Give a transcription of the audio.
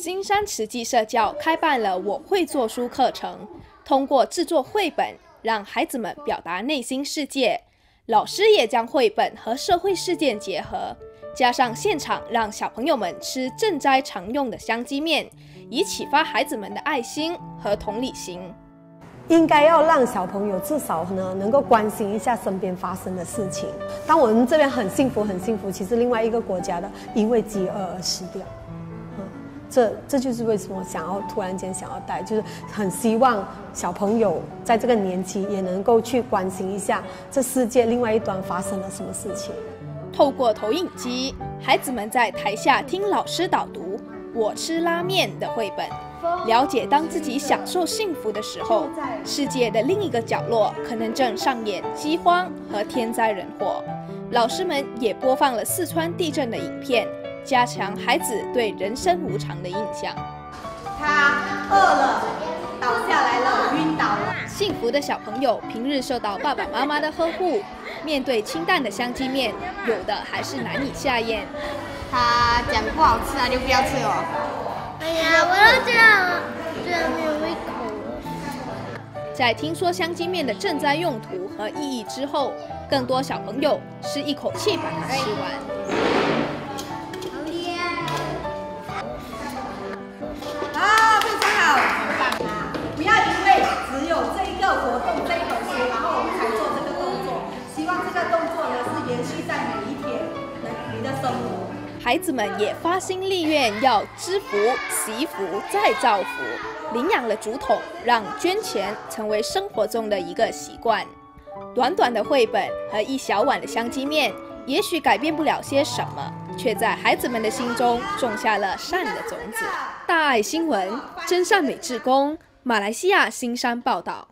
新山慈济社教开办了“我会做书”课程，通过制作绘本，让孩子们表达内心世界。老师也将绘本和社会事件结合，加上现场让小朋友们吃赈灾常用的香鸡面，以启发孩子们的爱心和同理心。应该要让小朋友至少呢能够关心一下身边发生的事情。当我们这边很幸福很幸福，其实另外一个国家的因为饥饿而死掉。嗯，这这就是为什么想要突然间想要带，就是很希望小朋友在这个年纪也能够去关心一下这世界另外一端发生了什么事情。透过投影机，孩子们在台下听老师导读《我吃拉面》的绘本。了解，当自己享受幸福的时候，世界的另一个角落可能正上演饥荒和天灾人祸。老师们也播放了四川地震的影片，加强孩子对人生无常的印象。他饿了，倒下来了，晕倒了。幸福的小朋友平日受到爸爸妈妈的呵护，面对清淡的香鸡面，有的还是难以下咽。他讲不好吃啊，就不要吃哦。哎呀，我要这样，这样没有胃口了。在听说香鸡面的赈灾用途和意义之后，更多小朋友是一口气把它吃完。啊，非常好，很棒啊！不要因为只有这个活动、这一本书，然后我们才做这个动作。希望这个动作呢是延续在每一天的你的生活。孩子们也发心立愿，要知福、惜福、再造福，领养了竹筒，让捐钱成为生活中的一个习惯。短短的绘本和一小碗的香鸡面，也许改变不了些什么，却在孩子们的心中种下了善的种子。大爱新闻，真善美志工，马来西亚新山报道。